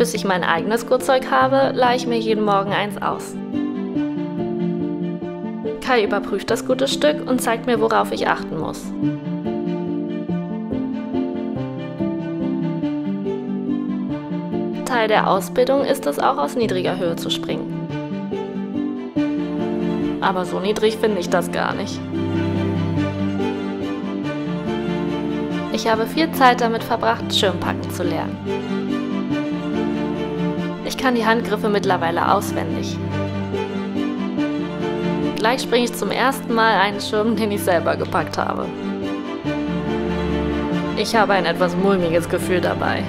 Bis ich mein eigenes Gurtzeug habe, leihe ich mir jeden Morgen eins aus. Kai überprüft das gute Stück und zeigt mir, worauf ich achten muss. Teil der Ausbildung ist es auch aus niedriger Höhe zu springen. Aber so niedrig finde ich das gar nicht. Ich habe viel Zeit damit verbracht, Schirmpacken zu lernen. Ich kann die Handgriffe mittlerweile auswendig. Gleich springe ich zum ersten Mal einen Schirm, den ich selber gepackt habe. Ich habe ein etwas mulmiges Gefühl dabei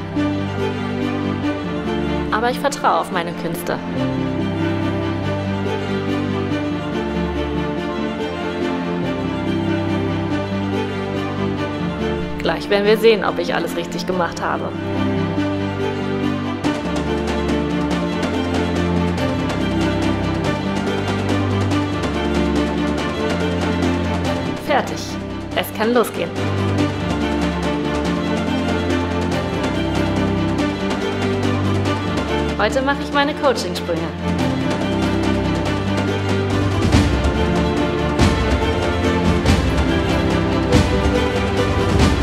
aber ich vertraue auf meine Künste. Gleich werden wir sehen, ob ich alles richtig gemacht habe. Fertig. Es kann losgehen. Heute mache ich meine Coachingsprünge.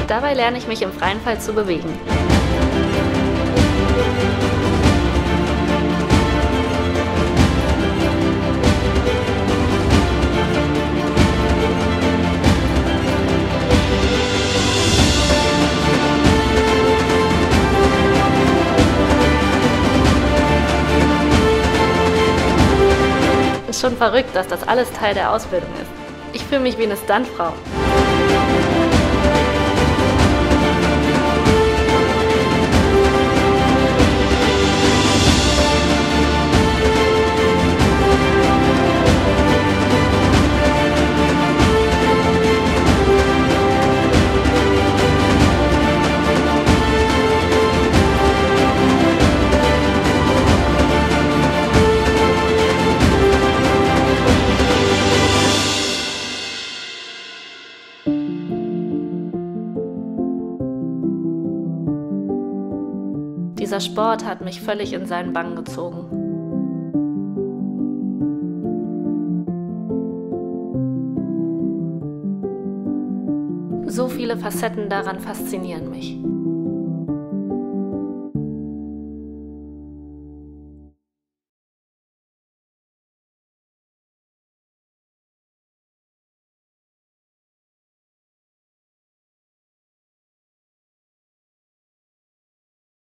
Dabei lerne ich mich im freien Fall zu bewegen. Ist schon verrückt, dass das alles Teil der Ausbildung ist. Ich fühle mich wie eine Stuntfrau. Dieser Sport hat mich völlig in seinen Bann gezogen. So viele Facetten daran faszinieren mich.